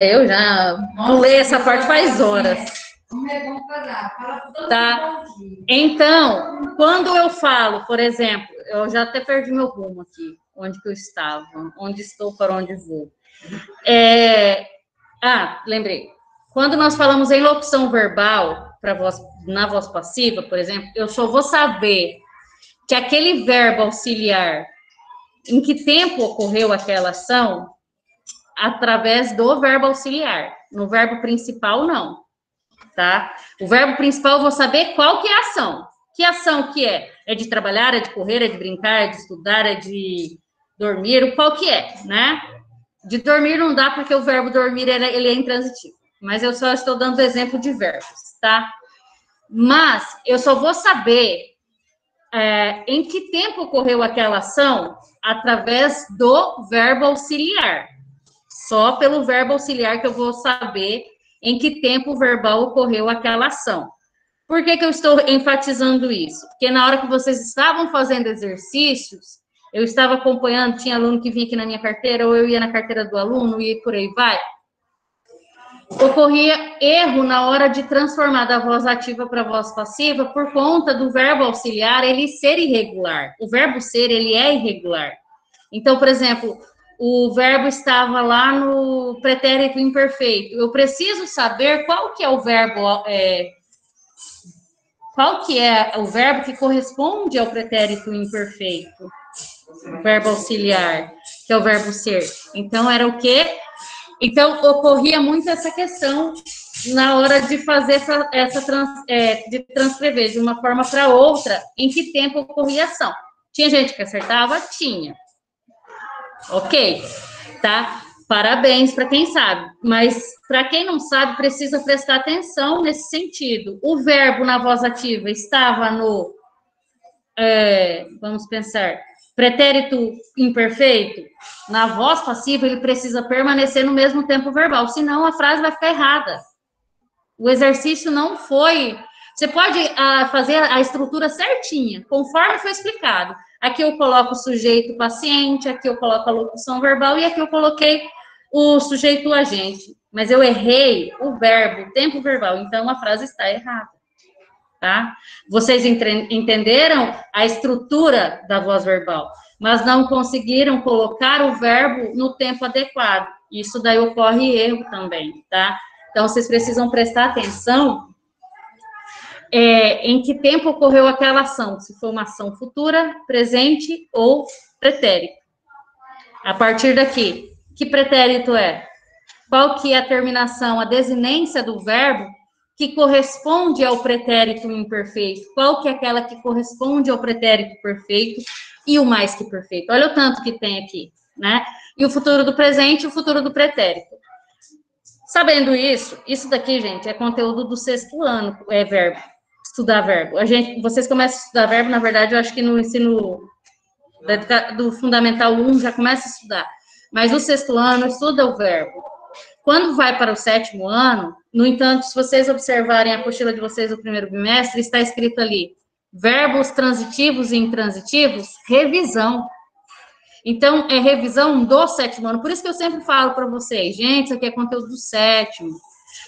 Eu já pulei essa parte faz horas. Tá? Então, quando eu falo, por exemplo, eu já até perdi meu rumo aqui, onde que eu estava, onde estou, para onde vou. É, ah, lembrei. Quando nós falamos em locução verbal, para voz, na voz passiva, por exemplo, eu só vou saber que aquele verbo auxiliar, em que tempo ocorreu aquela ação, através do verbo auxiliar. No verbo principal, não. Tá? O verbo principal, eu vou saber qual que é a ação. Que ação que é? É de trabalhar, é de correr, é de brincar, é de estudar, é de dormir, qual que é, né? De dormir não dá, porque o verbo dormir, ele, ele é intransitivo. Mas eu só estou dando exemplo de verbos, tá? Mas eu só vou saber é, em que tempo ocorreu aquela ação através do verbo auxiliar. Só pelo verbo auxiliar que eu vou saber em que tempo verbal ocorreu aquela ação. Por que, que eu estou enfatizando isso? Porque na hora que vocês estavam fazendo exercícios, eu estava acompanhando, tinha aluno que vinha aqui na minha carteira, ou eu ia na carteira do aluno, e por aí vai. Ocorria erro na hora de transformar da voz ativa para voz passiva por conta do verbo auxiliar ele ser irregular. O verbo ser, ele é irregular. Então, por exemplo, o verbo estava lá no pretérito imperfeito. Eu preciso saber qual que é o verbo, é, qual que é o verbo que corresponde ao pretérito imperfeito, o verbo auxiliar, que é o verbo ser. Então, era o quê? Então, ocorria muito essa questão na hora de fazer essa, essa trans, é, de transcrever de uma forma para outra, em que tempo ocorria a ação. Tinha gente que acertava? Tinha. Ok? Tá? Parabéns para quem sabe. Mas para quem não sabe, precisa prestar atenção nesse sentido. O verbo na voz ativa estava no. É, vamos pensar. Pretérito imperfeito, na voz passiva, ele precisa permanecer no mesmo tempo verbal, senão a frase vai ficar errada. O exercício não foi. Você pode ah, fazer a estrutura certinha, conforme foi explicado. Aqui eu coloco o sujeito paciente, aqui eu coloco a locução verbal e aqui eu coloquei o sujeito agente. Mas eu errei o verbo, o tempo verbal, então a frase está errada. Tá? Vocês entenderam a estrutura da voz verbal, mas não conseguiram colocar o verbo no tempo adequado. Isso daí ocorre erro também, tá? Então vocês precisam prestar atenção é, em que tempo ocorreu aquela ação, se foi uma ação futura, presente ou pretérito. A partir daqui, que pretérito é? Qual que é a terminação, a desinência do verbo que corresponde ao pretérito imperfeito? Qual que é aquela que corresponde ao pretérito perfeito e o mais que perfeito? Olha o tanto que tem aqui, né? E o futuro do presente e o futuro do pretérito. Sabendo isso, isso daqui, gente, é conteúdo do sexto ano, é verbo estudar verbo. A gente, vocês começam a estudar verbo, na verdade, eu acho que no ensino do Fundamental 1 já começa a estudar. Mas o sexto ano estuda o verbo. Quando vai para o sétimo ano, no entanto, se vocês observarem a apostila de vocês do primeiro bimestre, está escrito ali: verbos transitivos e intransitivos, revisão. Então, é revisão do sétimo ano. Por isso que eu sempre falo para vocês, gente, isso aqui é conteúdo do sétimo.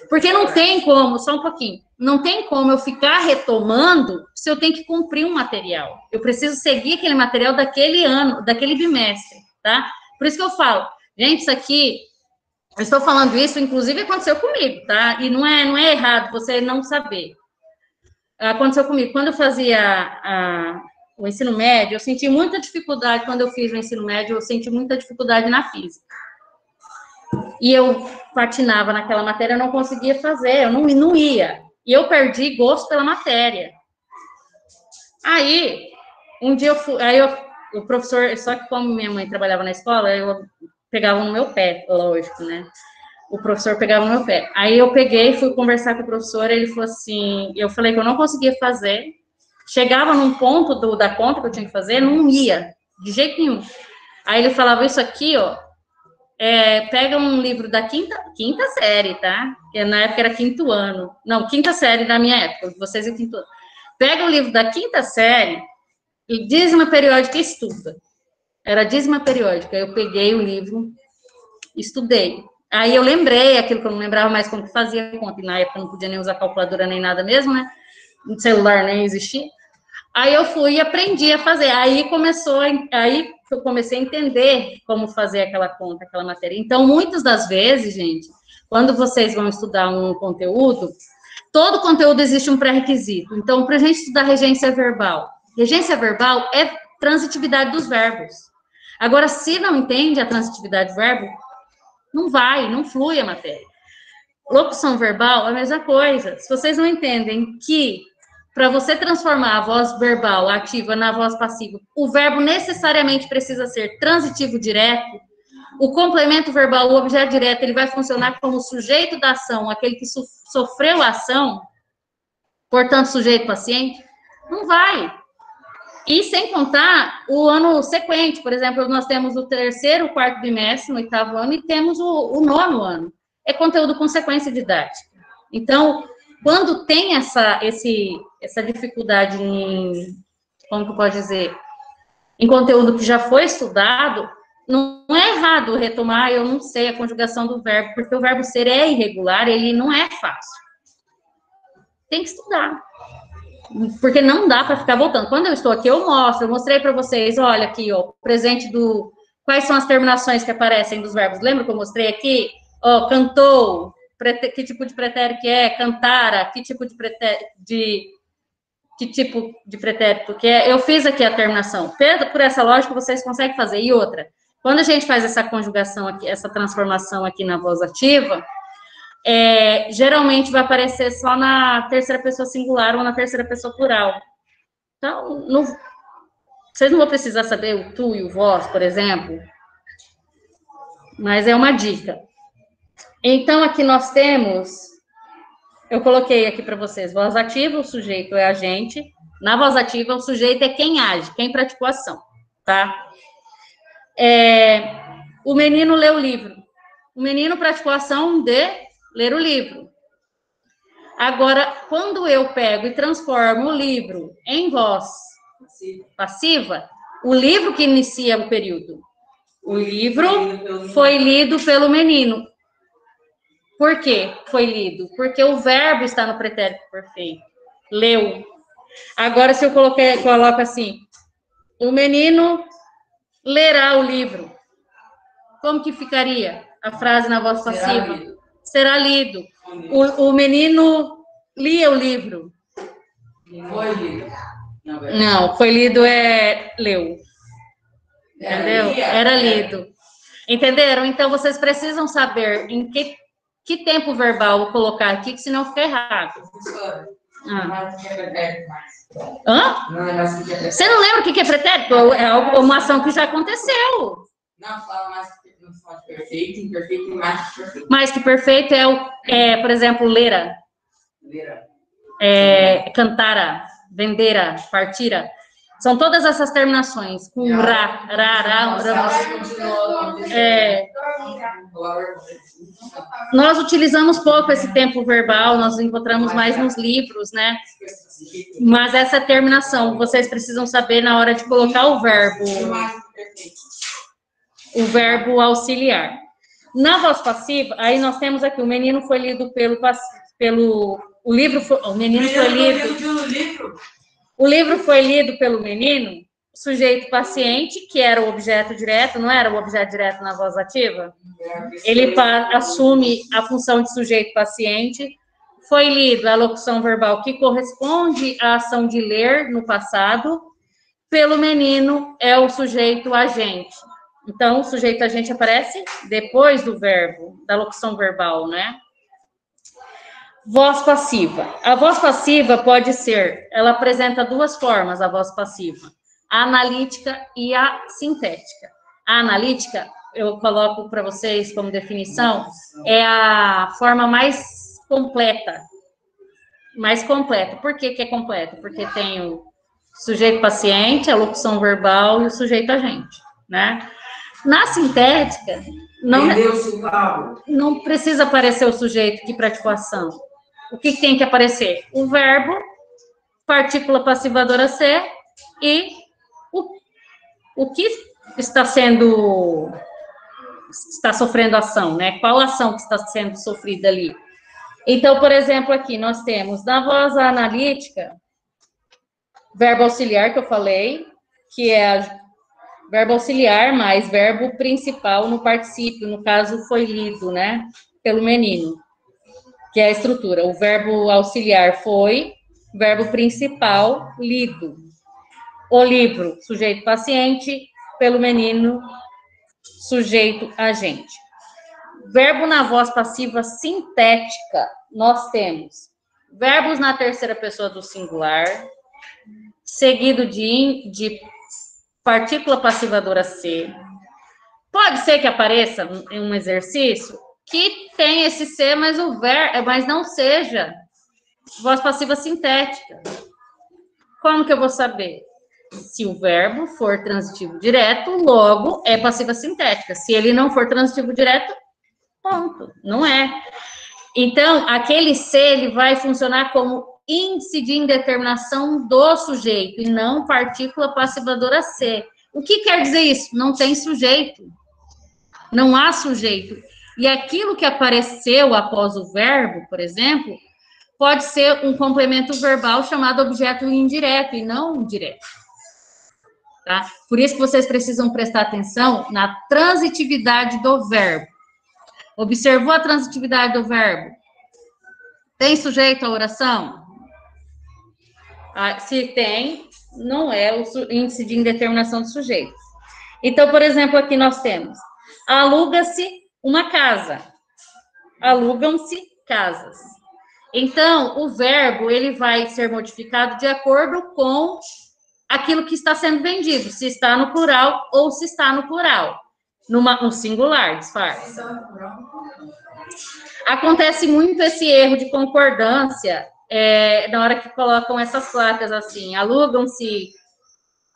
Porque não tem como, só um pouquinho, não tem como eu ficar retomando se eu tenho que cumprir um material. Eu preciso seguir aquele material daquele ano, daquele bimestre, tá? Por isso que eu falo, gente, isso aqui, eu estou falando isso, inclusive aconteceu comigo, tá? E não é, não é errado você não saber. Aconteceu comigo. Quando eu fazia a, o ensino médio, eu senti muita dificuldade, quando eu fiz o ensino médio, eu senti muita dificuldade na física e eu patinava naquela matéria, eu não conseguia fazer, eu não, não ia. E eu perdi gosto pela matéria. Aí, um dia eu fui, aí eu, o professor, só que como minha mãe trabalhava na escola, eu pegava no meu pé, lógico, né? O professor pegava no meu pé. Aí eu peguei, fui conversar com o professor, ele falou assim, eu falei que eu não conseguia fazer, chegava num ponto do, da conta que eu tinha que fazer, não ia, de jeito nenhum. Aí ele falava, isso aqui, ó, é, pega um livro da quinta, quinta série, tá? Que na época era quinto ano. Não, quinta série na minha época, vocês é quinto ano. Pega o um livro da quinta série e dízima periódica estuda. Era dízima periódica. Eu peguei o livro, estudei. Aí eu lembrei aquilo que eu não lembrava mais como que fazia conta, na época não podia nem usar calculadora nem nada mesmo, né? O celular nem existia. Aí eu fui e aprendi a fazer. Aí começou, aí eu comecei a entender como fazer aquela conta, aquela matéria. Então, muitas das vezes, gente, quando vocês vão estudar um conteúdo, todo conteúdo existe um pré-requisito. Então, para a gente estudar regência verbal, regência verbal é transitividade dos verbos. Agora, se não entende a transitividade do verbo, não vai, não flui a matéria. Locução verbal é a mesma coisa. Se vocês não entendem que para você transformar a voz verbal ativa na voz passiva, o verbo necessariamente precisa ser transitivo direto. O complemento verbal, o objeto direto, ele vai funcionar como sujeito da ação, aquele que so sofreu a ação, portanto, sujeito paciente. Não vai. E sem contar o ano sequente, por exemplo, nós temos o terceiro, o quarto bimestre, no oitavo ano, e temos o, o nono ano. É conteúdo com sequência didática. Então, quando tem essa, esse, essa dificuldade em, como que posso dizer, em conteúdo que já foi estudado, não é errado retomar, eu não sei a conjugação do verbo, porque o verbo ser é irregular, ele não é fácil. Tem que estudar. Porque não dá para ficar voltando. Quando eu estou aqui, eu mostro, eu mostrei para vocês, olha aqui, ó, presente do. Quais são as terminações que aparecem dos verbos? Lembra que eu mostrei aqui? Ó, cantou, que tipo de pretérito que é, cantara, que tipo de pretérito, de, que tipo de pretérito que é. Eu fiz aqui a terminação. Por essa lógica, vocês conseguem fazer. E outra, quando a gente faz essa conjugação aqui, essa transformação aqui na voz ativa, é, geralmente vai aparecer só na terceira pessoa singular ou na terceira pessoa plural. Então, vocês não vão precisar saber o tu e o vós, por exemplo, mas é uma dica. Então, aqui nós temos, eu coloquei aqui para vocês, voz ativa, o sujeito é a gente. Na voz ativa, o sujeito é quem age, quem praticou a ação, tá? É, o menino lê o livro. O menino praticou a ação de ler o livro. Agora, quando eu pego e transformo o livro em voz passiva, o livro que inicia o período. O livro foi lido pelo menino. Por que foi lido? Porque o verbo está no pretérito perfeito. Leu. Agora, se eu coloquei, coloco assim, o menino lerá o livro. Como que ficaria a frase na voz passiva? Será lido. Será lido. O, o menino lia o livro. Foi lido. Não, foi lido é leu. Entendeu? Era lido. Entenderam? Então vocês precisam saber em que que tempo verbal vou colocar aqui, que senão fica errado. Ah. Hã? Você não lembra o que é pretérito? É uma ação que já aconteceu. Não, fala mais de perfeito, imperfeito e mais que perfeito. Mais que perfeito é, o, é por exemplo, lera. Lera. É, cantara, vendera, partira. São todas essas terminações, com ra, ra, ra, ra, é, Nós utilizamos pouco esse tempo verbal, nós encontramos mais nos livros, né? Mas essa terminação, vocês precisam saber na hora de colocar o verbo, o verbo auxiliar. Na voz passiva, aí nós temos aqui, o menino foi lido pelo, pelo o livro, foi, o menino foi lido o livro foi lido pelo menino, sujeito paciente, que era o objeto direto, não era o objeto direto na voz ativa? Ele assume a função de sujeito paciente. Foi lido a locução verbal que corresponde à ação de ler no passado. Pelo menino é o sujeito agente. Então, o sujeito agente aparece depois do verbo, da locução verbal, né? Voz passiva. A voz passiva pode ser, ela apresenta duas formas, a voz passiva, a analítica e a sintética. A analítica, eu coloco para vocês como definição, é a forma mais completa. Mais completa. Por que, que é completa? Porque tem o sujeito paciente, a locução verbal e o sujeito agente, né? Na sintética, não, não precisa aparecer o sujeito que praticou ação o que tem que aparecer? O verbo, partícula passivadora ser e o, o que está sendo está sofrendo ação, né? Qual ação que está sendo sofrida ali? Então, por exemplo, aqui nós temos na voz analítica, verbo auxiliar que eu falei, que é verbo auxiliar mais verbo principal no particípio, no caso foi lido, né, pelo menino, que é a estrutura. O verbo auxiliar foi, verbo principal lido. O livro, sujeito paciente, pelo menino, sujeito agente. Verbo na voz passiva sintética, nós temos verbos na terceira pessoa do singular, seguido de, de partícula passivadora C. Pode ser que apareça em um exercício que tem esse C, mas o ver, mas não seja voz passiva sintética. Como que eu vou saber? Se o verbo for transitivo direto, logo é passiva sintética. Se ele não for transitivo direto, ponto, não é. Então, aquele C ele vai funcionar como índice de indeterminação do sujeito e não partícula passivadora C. O que quer dizer isso? Não tem sujeito. Não há sujeito. E aquilo que apareceu após o verbo, por exemplo, pode ser um complemento verbal chamado objeto indireto e não direto. Tá? Por isso que vocês precisam prestar atenção na transitividade do verbo. Observou a transitividade do verbo? Tem sujeito à oração? Ah, se tem, não é o índice de indeterminação do sujeito. Então, por exemplo, aqui nós temos: aluga-se uma casa. Alugam-se casas. Então, o verbo ele vai ser modificado de acordo com aquilo que está sendo vendido, se está no plural ou se está no plural, numa, no singular, disfarce. Acontece muito esse erro de concordância é, na hora que colocam essas placas assim, alugam-se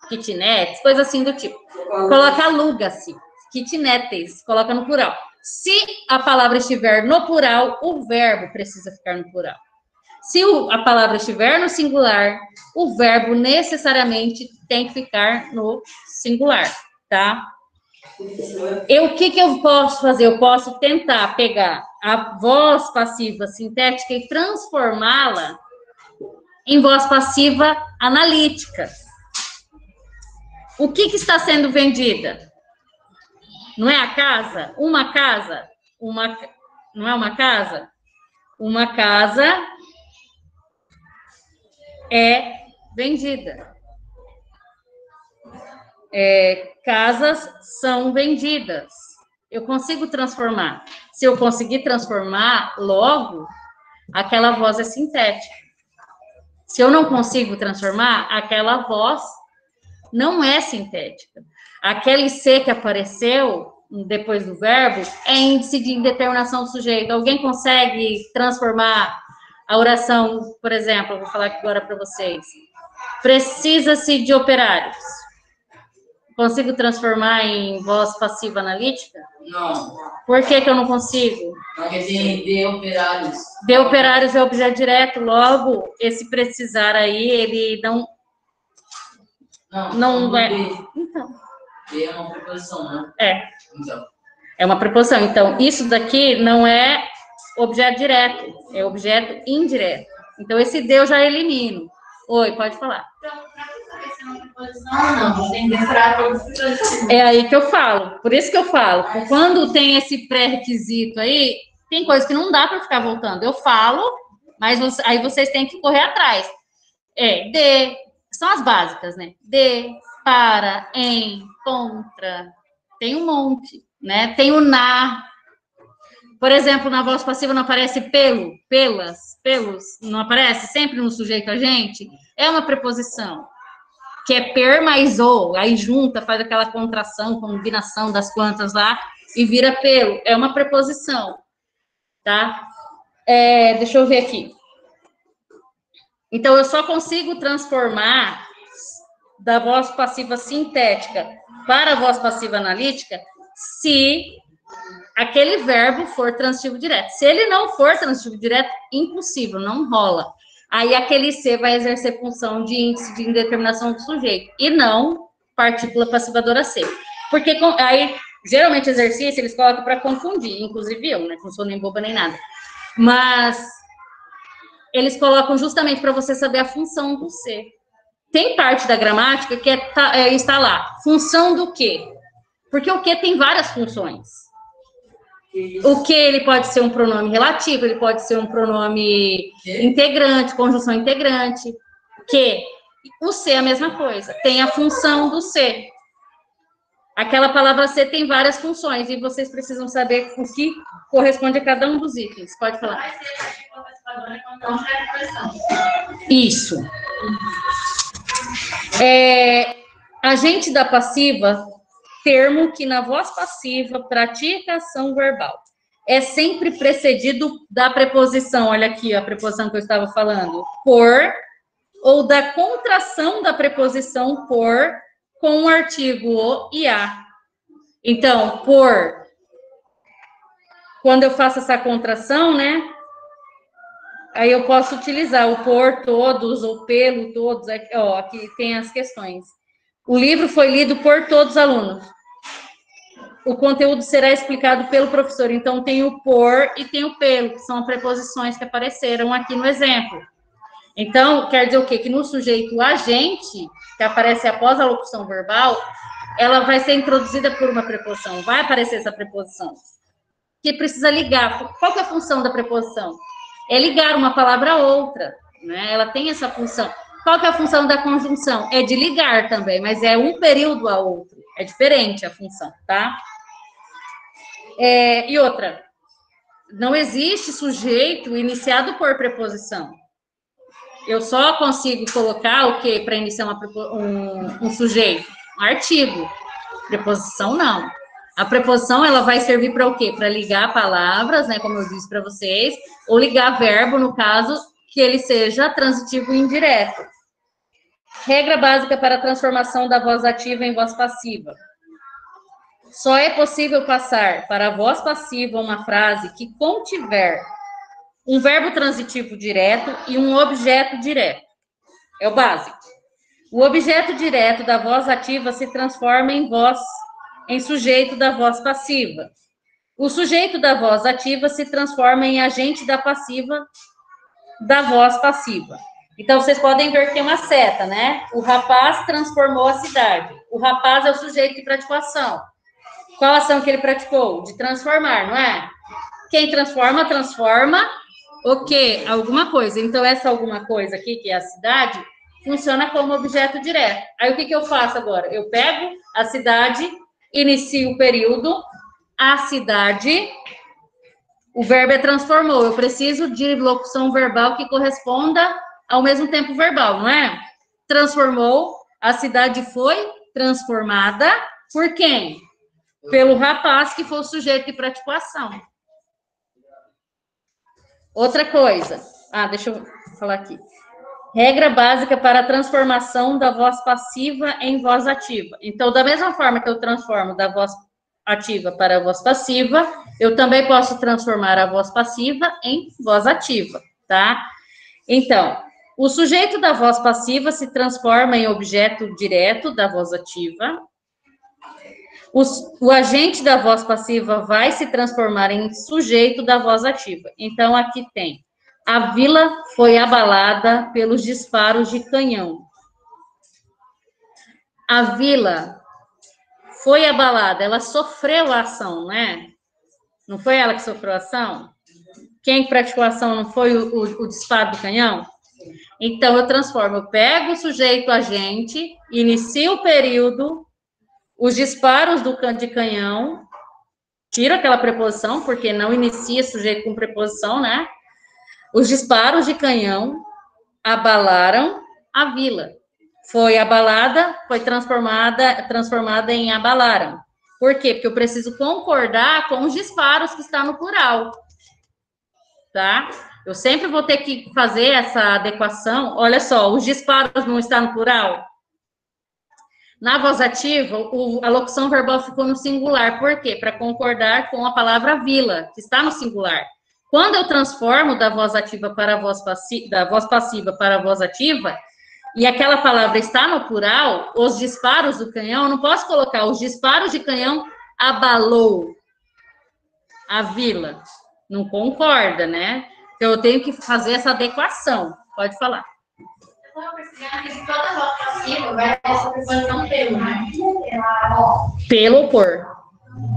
kitnets, coisa assim do tipo. Coloca aluga-se, kitnetes, coloca no plural. Se a palavra estiver no plural, o verbo precisa ficar no plural. Se a palavra estiver no singular, o verbo necessariamente tem que ficar no singular, tá? Eu, o que, que eu posso fazer? Eu posso tentar pegar a voz passiva sintética e transformá-la em voz passiva analítica. O que, que está sendo vendida? Não é a casa? Uma casa? Uma, não é uma casa? Uma casa é vendida. É, casas são vendidas. Eu consigo transformar. Se eu conseguir transformar, logo, aquela voz é sintética. Se eu não consigo transformar, aquela voz não é sintética. Aquele C que apareceu depois do verbo é índice de indeterminação do sujeito. Alguém consegue transformar a oração, por exemplo, vou falar aqui agora para vocês. Precisa-se de operários. Consigo transformar em voz passiva analítica? Não. Por que, que eu não consigo? Porque tem de operários. De operários é objeto direto, logo, esse precisar aí, ele não. Não, Não vai. é. Então. De é uma preposição, né? É, Então. é uma preposição. Então, isso daqui não é objeto direto, é objeto indireto. Então, esse D eu já elimino. Oi, pode falar. Não, não, tem que decorar todos os. É aí que eu falo. Por isso que eu falo. Quando tem esse pré-requisito aí, tem coisa que não dá para ficar voltando. Eu falo, mas você- aí vocês têm que correr atrás. É, de, são as básicas, né? De, para, em, contra. Tem um monte, né? Tem o na. Por exemplo, na voz passiva não aparece pelo, pelas, pelos, não aparece sempre no sujeito agente? É uma preposição que é per mais ou, aí junta, faz aquela contração, combinação das plantas lá e vira pelo. É uma preposição, tá? É, deixa eu ver aqui. Então, eu só consigo transformar da voz passiva sintética para a voz passiva analítica se aquele verbo for transitivo direto. Se ele não for transitivo direto, impossível, não rola. Aí aquele C vai exercer função de índice de indeterminação do sujeito e não partícula passivadora C. Porque com- aí Geralmente, exercício eles colocam para confundir, inclusive eu, né? Não sou nem boba nem nada. Mas eles colocam justamente para você saber a função do ser. Tem parte da gramática que é, tá, é, está lá. Função do quê? Porque o que tem várias funções. O que ele pode ser um pronome relativo, ele pode ser um pronome integrante, conjunção integrante. Que o ser é a mesma coisa, tem a função do ser. Aquela palavra ser tem várias funções e vocês precisam saber o que corresponde a cada um dos itens. Pode falar. Isso. É, agente da passiva, termo que na voz passiva pratica ação verbal. É sempre precedido da preposição, olha aqui a preposição que eu estava falando, por, ou da contração da preposição por com o artigo o e a. Então, por, quando eu faço essa contração, né? Aí eu posso utilizar o por todos, ou pelo todos, aqui, ó, aqui tem as questões. O livro foi lido por todos os alunos. O conteúdo será explicado pelo professor. Então, tem o por e tem o pelo, que são preposições que apareceram aqui no exemplo. Então, quer dizer o quê? Que no sujeito agente, que aparece após a locução verbal, ela vai ser introduzida por uma preposição. Vai aparecer essa preposição. Que precisa ligar. Qual é a função da preposição? É ligar uma palavra a outra. Né? Ela tem essa função. Qual é a função da conjunção? É de ligar também, mas é um período a outro. É diferente a função, tá? É, e outra, não existe sujeito iniciado por preposição eu só consigo colocar o que para iniciar uma, um, um sujeito? Um artigo. Preposição, não. A preposição, ela vai servir para o quê? Para ligar palavras, né, como eu disse para vocês, ou ligar verbo, no caso, que ele seja transitivo e indireto. Regra básica para a transformação da voz ativa em voz passiva. Só é possível passar para a voz passiva uma frase que contiver um verbo transitivo direto e um objeto direto. É o básico. O objeto direto da voz ativa se transforma em voz, em sujeito da voz passiva. O sujeito da voz ativa se transforma em agente da passiva da voz passiva. Então, vocês podem ver que tem uma seta, né? O rapaz transformou a cidade. O rapaz é o sujeito que praticou ação. Qual ação que ele praticou? De transformar, não é? Quem transforma, transforma o que? Alguma coisa. Então, essa alguma coisa aqui, que é a cidade, funciona como objeto direto. Aí, o que, que eu faço agora? Eu pego a cidade, inicio o período, a cidade, o verbo é transformou. Eu preciso de locução verbal que corresponda ao mesmo tempo verbal, não é? Transformou, a cidade foi transformada por quem? Pelo rapaz que foi o sujeito de praticou ação. Outra coisa. Ah, deixa eu falar aqui. Regra básica para a transformação da voz passiva em voz ativa. Então, da mesma forma que eu transformo da voz ativa para a voz passiva, eu também posso transformar a voz passiva em voz ativa, tá? Então, o sujeito da voz passiva se transforma em objeto direto da voz ativa, o agente da voz passiva vai se transformar em sujeito da voz ativa. Então, aqui tem: a vila foi abalada pelos disparos de canhão. A vila foi abalada, ela sofreu a ação, né? Não foi ela que sofreu a ação? Quem praticou a ação não foi o, o, o disparo do canhão? Então, eu transformo, eu pego o sujeito agente, inicio o período os disparos do de canhão, tira aquela preposição, porque não inicia sujeito com preposição, né? Os disparos de canhão abalaram a vila. Foi abalada, foi transformada, transformada em abalaram. Por quê? Porque eu preciso concordar com os disparos que está no plural. Tá? Eu sempre vou ter que fazer essa adequação. Olha só, os disparos não estão no plural? Na voz ativa, o, a locução verbal ficou no singular. Por quê? Para concordar com a palavra vila, que está no singular. Quando eu transformo da voz ativa para a voz passiva, da voz passiva para a voz ativa, e aquela palavra está no plural, os disparos do canhão, não posso colocar os disparos de canhão abalou a vila. Não concorda, né? Então eu tenho que fazer essa adequação. Pode falar. Pelo por.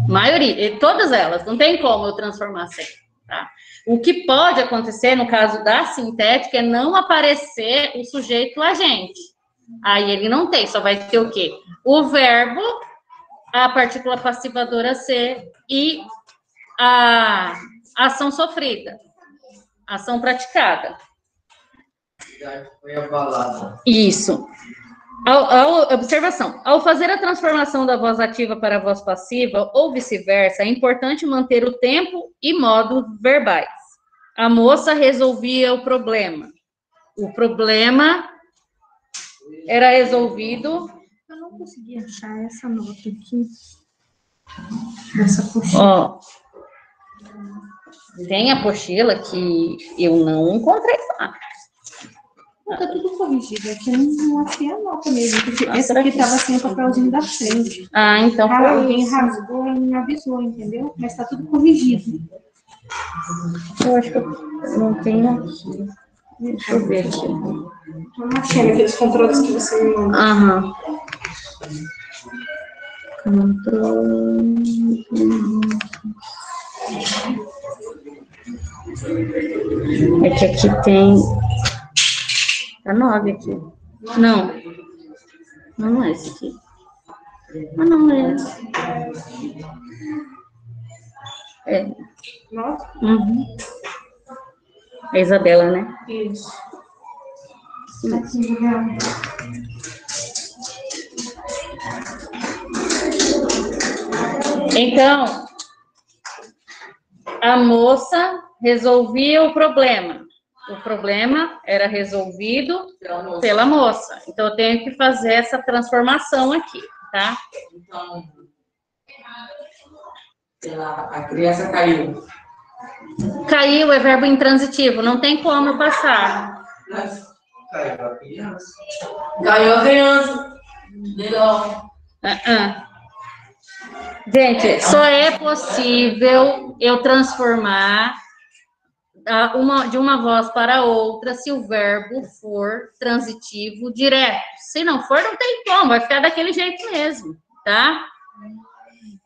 Maioria, todas elas, não tem como eu transformar sempre. O que pode acontecer no caso da sintética é não aparecer o sujeito agente. Aí ele não tem, só vai ter o quê? O verbo, a partícula passivadora ser e a ação sofrida, ação praticada. Isso. Observação. Ao fazer a transformação da voz ativa para a voz passiva, ou vice-versa, é importante manter o tempo e modo verbais. A moça resolvia o problema. O problema era resolvido. Eu não consegui achar essa nota aqui. Essa apostila. Ó, tem a apostila que eu não encontrei lá. Tá tudo corrigido. Aqui eu não achei a nota mesmo, porque ah, essa aqui estava sem o papelzinho da frente. Ah, então ah, Alguém rasgou e me avisou, entendeu? Mas está tudo corrigido. Eu acho que eu não tenho aqui. Deixa eu ver aqui. Eu não achei aqueles controles que você me mandou. Aham. Controle. É que aqui tem Tá nove aqui. Não. Não é esse aqui. Ah, não é. É. Nossa. Uhum. A Isabela, né? Isso. Então, a moça resolvia o problema o problema era resolvido pela moça. pela moça. Então, eu tenho que fazer essa transformação aqui, tá? Então, a criança caiu. Caiu é verbo intransitivo, não tem como passar. caiu a criança. Caiu a criança. Legal. Uh -uh. Gente, só é possível eu transformar uma, de uma voz para outra se o verbo for transitivo direto. Se não for, não tem como, vai ficar daquele jeito mesmo, tá?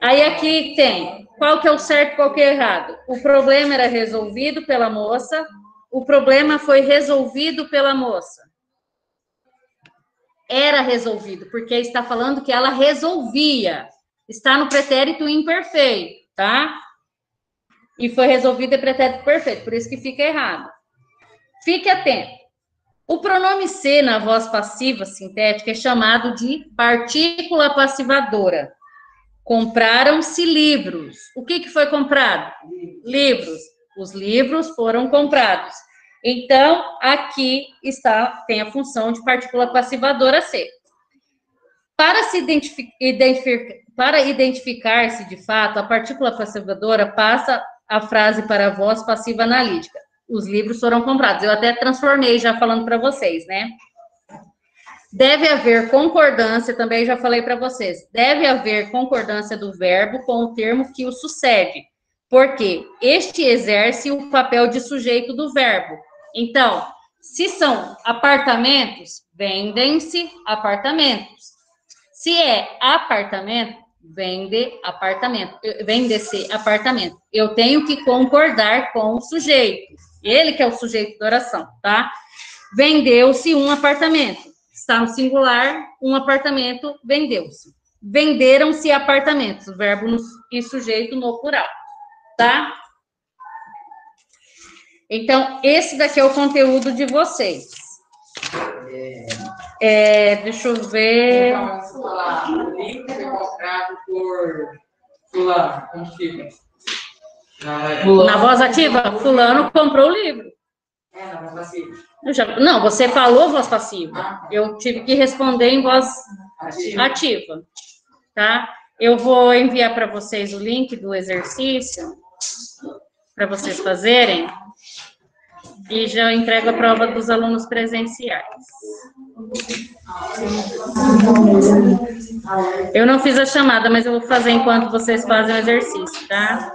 Aí aqui tem qual que é o certo, qual que é o errado. O problema era resolvido pela moça, o problema foi resolvido pela moça. Era resolvido, porque está falando que ela resolvia. Está no pretérito imperfeito, tá? e foi resolvido é pretérito perfeito, por isso que fica errado. Fique atento. O pronome ser na voz passiva sintética é chamado de partícula passivadora. Compraram-se livros. O que, que foi comprado? Livros. Os livros foram comprados. Então, aqui está, tem a função de partícula passivadora ser. Para se identificar, para identificar-se de fato, a partícula passivadora passa a frase para a voz passiva analítica. Os livros foram comprados. Eu até transformei já falando para vocês, né? Deve haver concordância, também já falei para vocês. Deve haver concordância do verbo com o termo que o sucede, porque este exerce o papel de sujeito do verbo. Então, se são apartamentos, vendem-se apartamentos. Se é apartamento, vende apartamento, vende-se apartamento. Eu tenho que concordar com o sujeito. Ele que é o sujeito da oração, tá? Vendeu-se um apartamento. Está no singular, um apartamento vendeu-se. Venderam-se apartamentos, verbo no, e sujeito no plural, tá? Então, esse daqui é o conteúdo de vocês. É, deixa eu ver. Na voz ativa, fulano comprou o livro. É, na voz passiva. Já, não, você falou voz passiva. Ah. Eu tive que responder em voz ativa. ativa tá? Eu vou enviar para vocês o link do exercício para vocês fazerem. e já entrego a prova dos alunos presenciais. Eu não fiz a chamada, mas eu vou fazer enquanto vocês fazem o exercício, tá?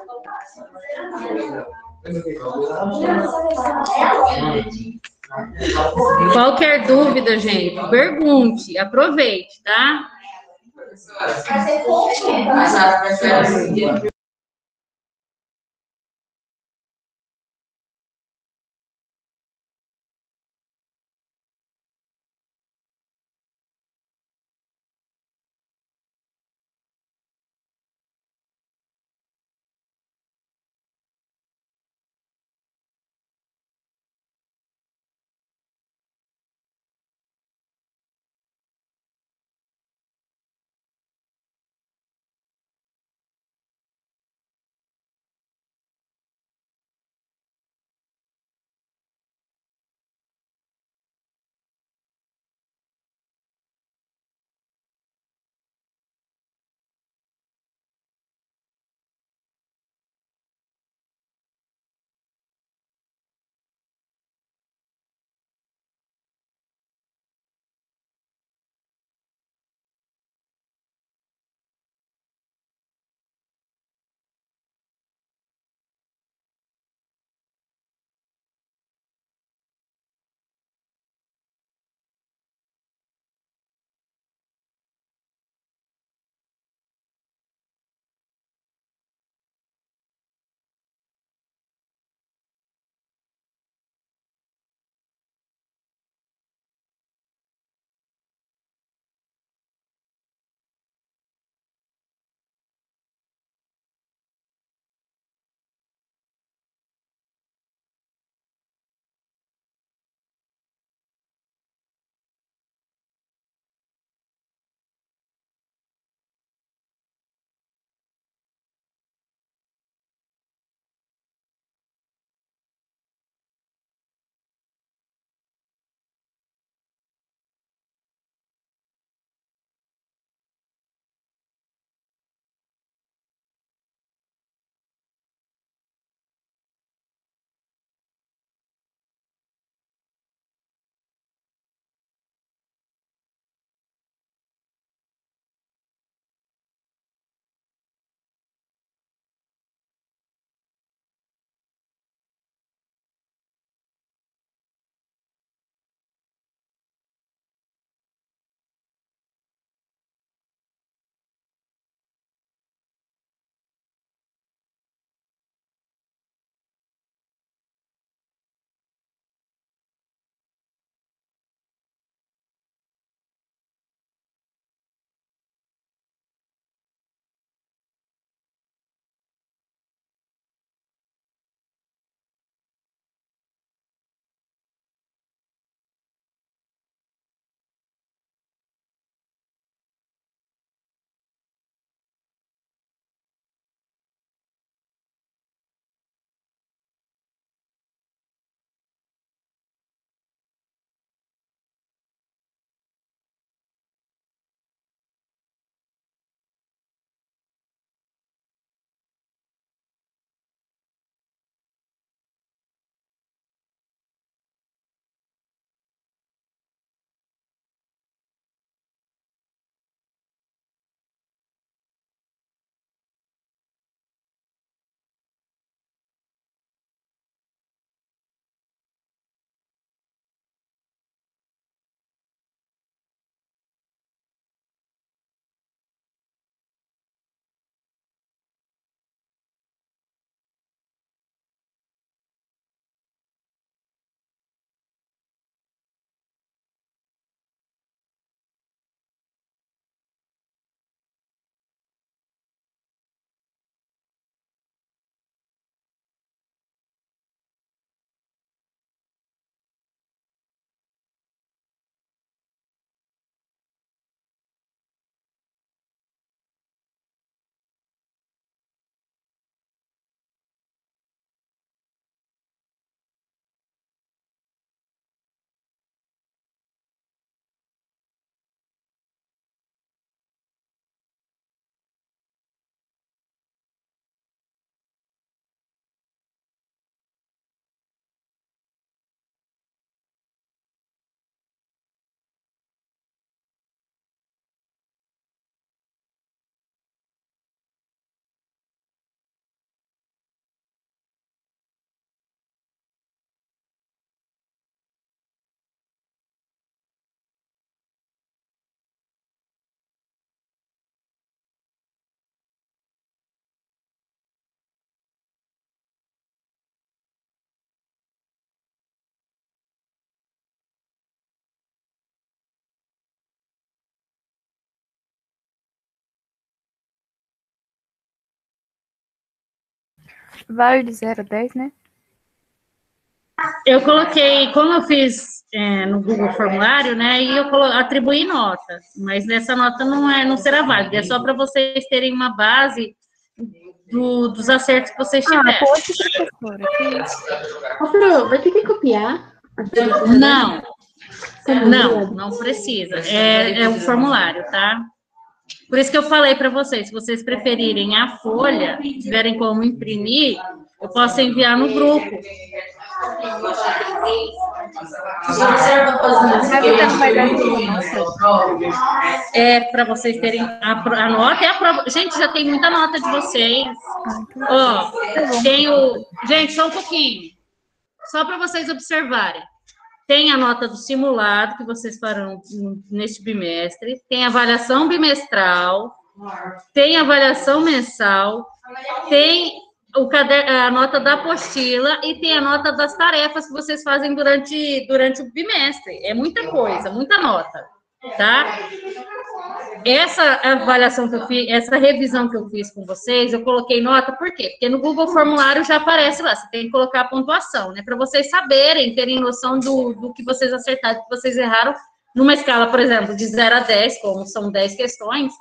Qualquer dúvida, gente, pergunte, aproveite, tá? Vale de 0 a 10, né? Eu coloquei, como eu fiz é, no Google Formulário, né, e eu atribuí nota, mas nessa nota não é, não será válida, é só para vocês terem uma base do- dos acertos que vocês Ah, tiverem. pode, professora. Ô, Pro, vai ter que copiar? Não, não, não precisa. É, é o formulário, tá? Por isso que eu falei para vocês, se vocês preferirem a folha, tiverem como imprimir, eu posso enviar no grupo. É para vocês terem a, a nota a prova. Gente, já tem muita nota de vocês. Ó, tem o. Gente, só um pouquinho. Só para vocês observarem. Tem a nota do simulado que vocês farão neste bimestre. Tem avaliação bimestral. Tem avaliação mensal. Tem o a nota da apostila e tem a nota das tarefas que vocês fazem durante, durante o bimestre. É muita coisa, muita nota, tá? Essa avaliação que eu fiz, essa revisão que eu fiz com vocês, eu coloquei nota, por quê? Porque no Google Formulário já aparece lá, você tem que colocar a pontuação, né? Para vocês saberem, terem noção do, do que vocês acertaram, do que vocês erraram, numa escala, por exemplo, de 0 a 10, como são 10 questões,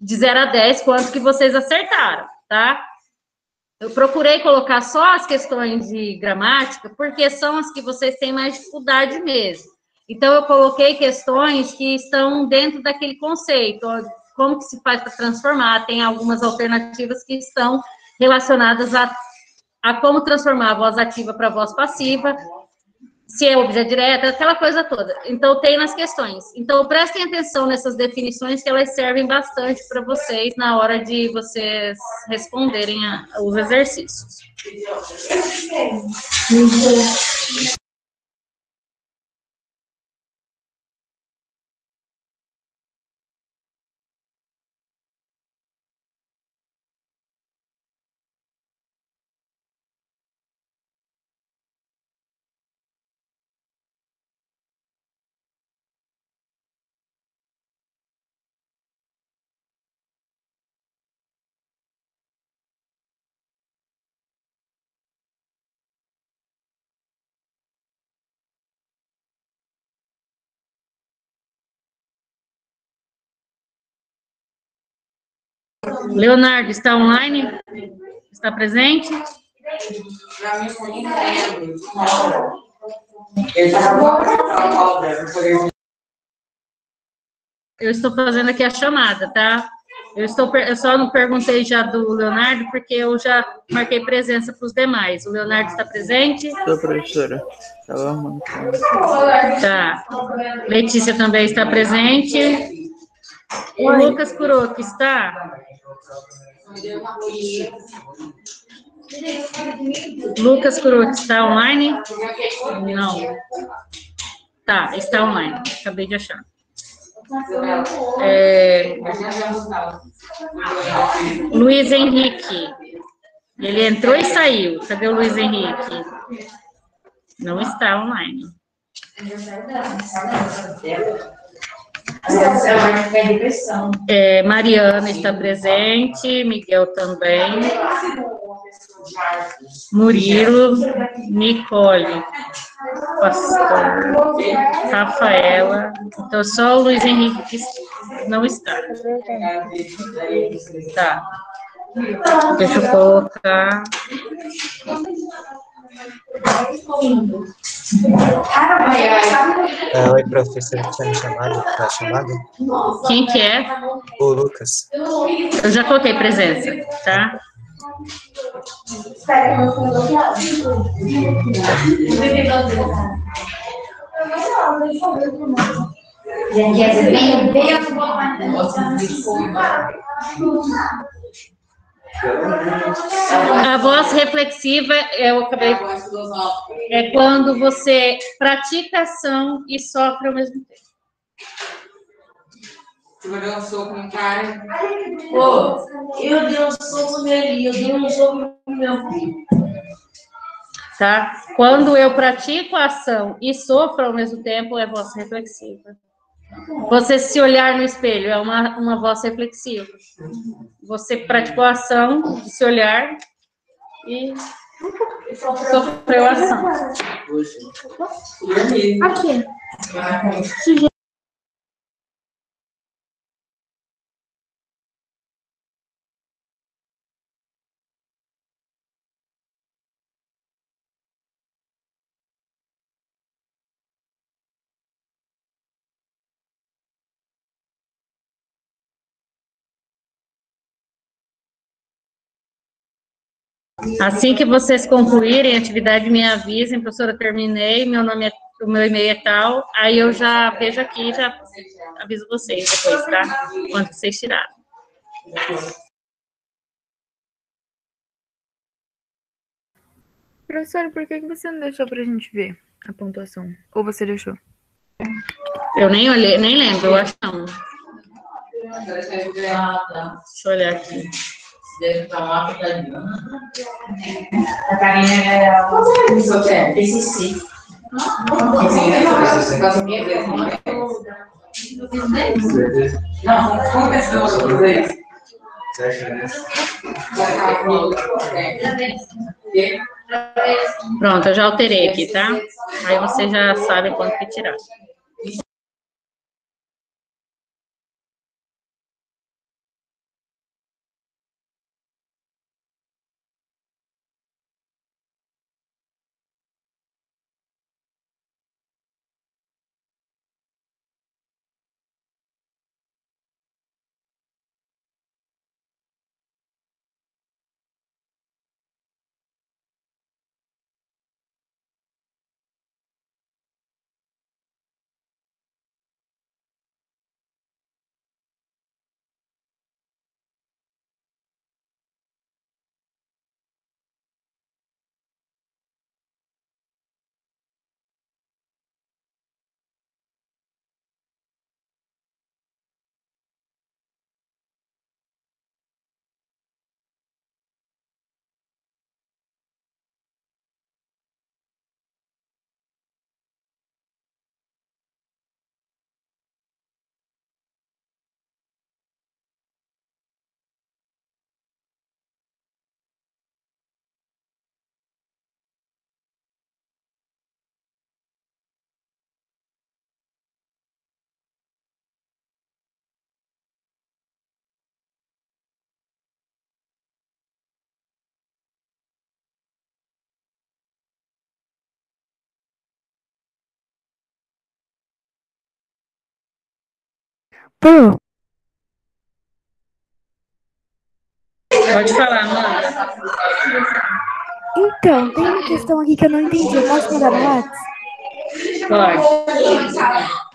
de 0 a 10, quanto que vocês acertaram, tá? Eu procurei colocar só as questões de gramática, porque são as que vocês têm mais dificuldade mesmo. Então, eu coloquei questões que estão dentro daquele conceito, como que se faz para transformar, tem algumas alternativas que estão relacionadas a, a como transformar a voz ativa para voz passiva, se é objeto direto, aquela coisa toda. Então, tem nas questões. Então, prestem atenção nessas definições, que elas servem bastante para vocês na hora de vocês responderem a- os exercícios. Leonardo, está online? Está presente? Eu estou fazendo aqui a chamada, tá? Eu, estou, eu só não perguntei já do Leonardo, porque eu já marquei presença para os demais. O Leonardo está presente? Sou professora. Tava arrumando. Tá. Letícia também está presente. O Lucas Kuroki está? Lucas Kuroki está online? Não. Tá, está online. Acabei de achar. É, Luiz Henrique. Ele entrou e saiu. Cadê o Luiz Henrique? Não está online. É, Mariana está presente, Miguel também. Murilo, Nicole, Pastor, Rafaela. Então, só o Luiz Henrique que não está. Tá. Deixa eu colocar. Ah, oi, professor, tinha me chamado para a chamada? Quem que é? O Lucas. Eu já coloquei presença, tá? A voz reflexiva, eu acabei, é quando você pratica ação e sofre ao mesmo tempo. Você vai dar um soco no cara. Pô, eu dei um soco nele, eu dei um soco no meu filho. tá? Quando eu pratico a ação e sofro ao mesmo tempo, é voz reflexiva. Você se olhar no espelho é uma, uma voz reflexiva. Você praticou a ação de se olhar e sofreu ação. Aqui. Assim que vocês concluírem a atividade, me avisem, professora, terminei, meu nome é, o meu e-mail é tal, aí eu já vejo aqui, já aviso vocês depois, tá? Quanto vocês tiraram. Professora, por que você não deixou pra gente ver a pontuação? Ou você deixou? Eu nem olhei, nem lembro, eu acho que não. Deixa eu olhar aqui. Deve uma pitadinha. A carinha é aqui é. PCC. Não, como é que você vai fazer? Pronto, eu já alterei aqui, tá? Aí vocês já sabem quanto que tirar. Pô, Pode falar, Amanda. então, tem uma questão aqui que eu não entendi. Eu posso mandar no WhatsApp? Pode.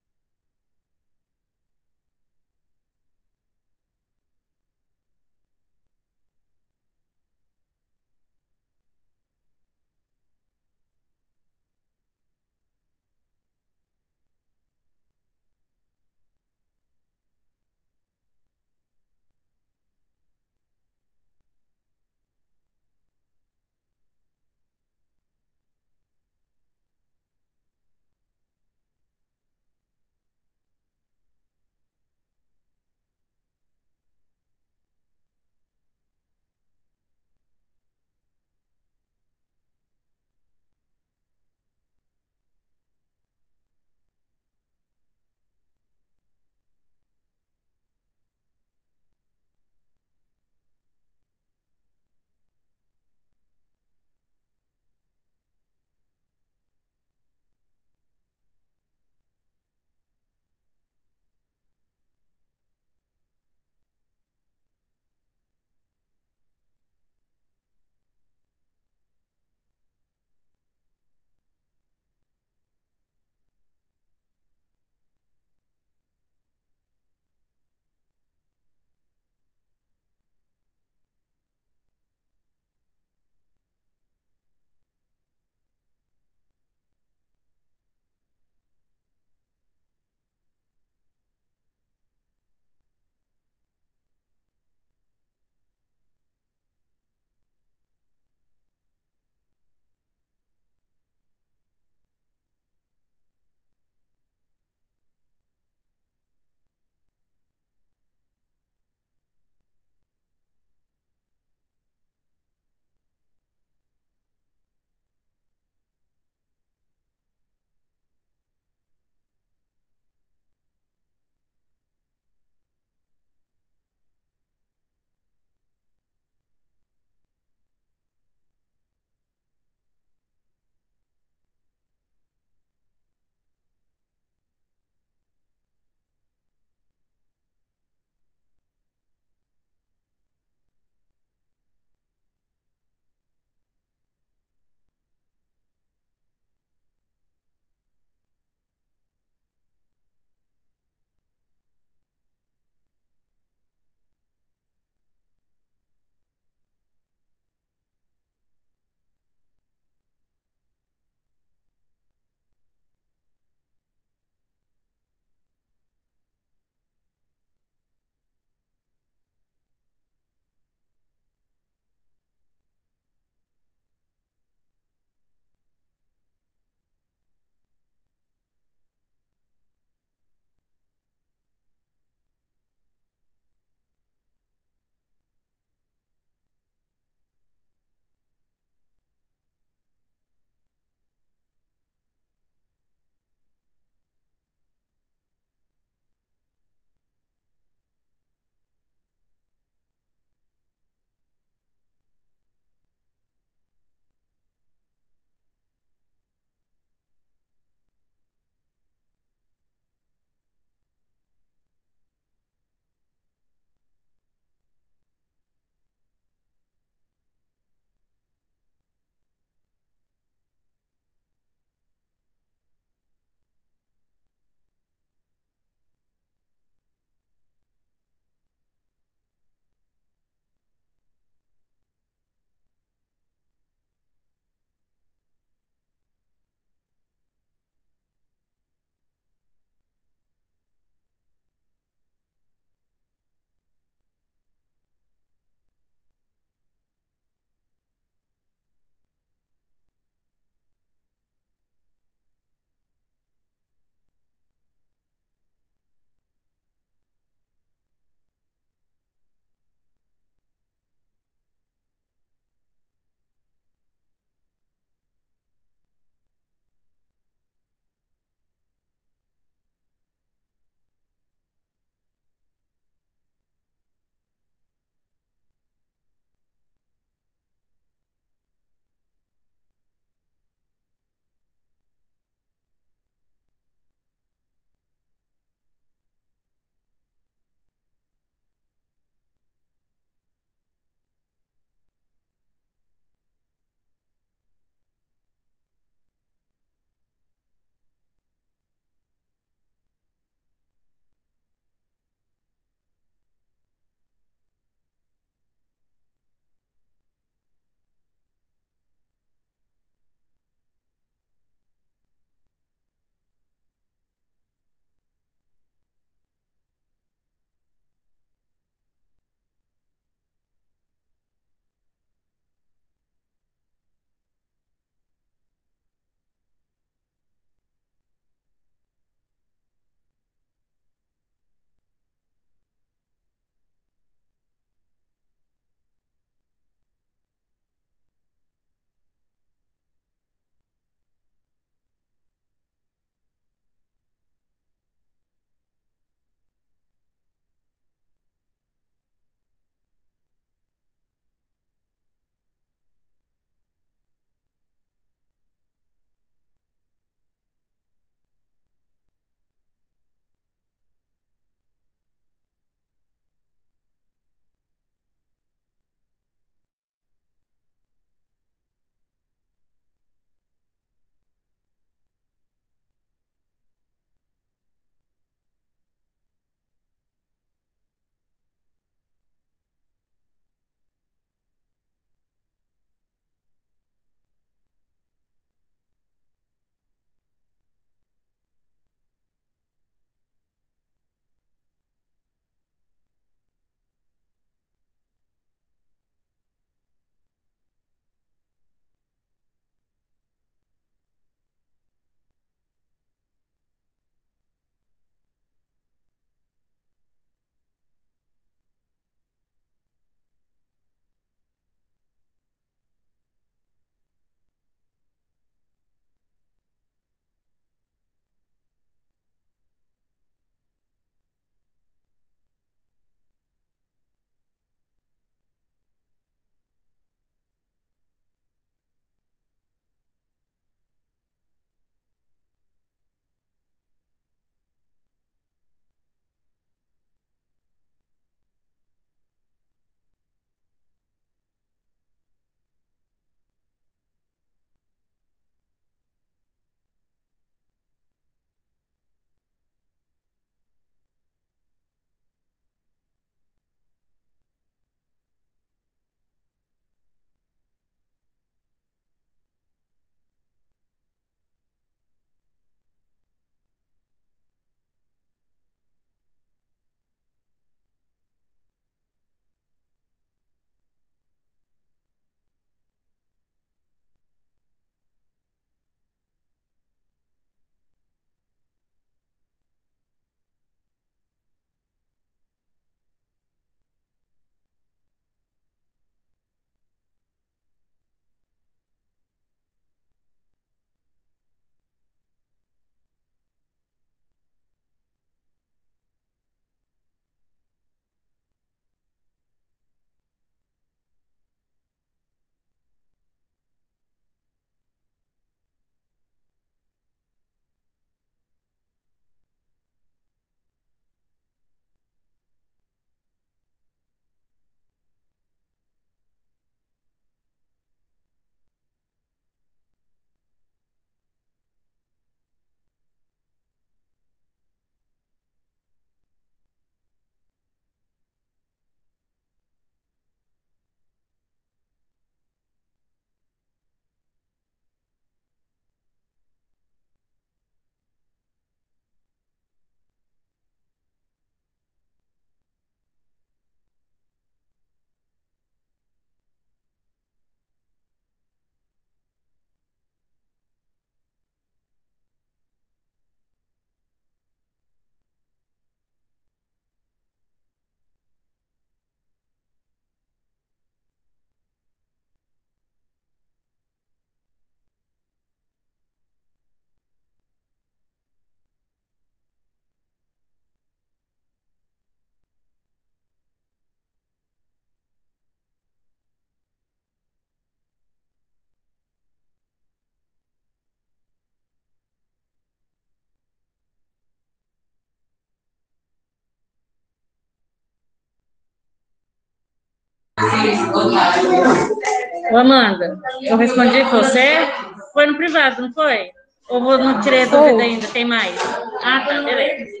Ô, Amanda, eu respondi com você? Foi no privado, não foi? Ou vou- não tirei a dúvida ainda? Tem mais? Ah, tá, beleza.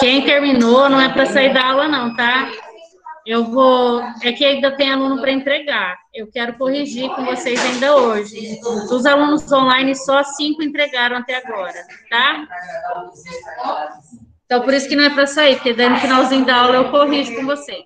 Quem terminou não é para sair da aula, não, tá? Eu vou. É que ainda tem aluno para entregar. Eu quero corrigir com vocês ainda hoje. Os alunos online, só cinco entregaram até agora, tá? Então, por isso que não é para sair, porque daí no finalzinho da aula eu corrijo com vocês.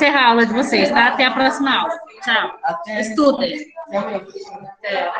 Encerrar a aula de vocês, tá? Até a próxima aula. Tchau. Até, Estudem. até.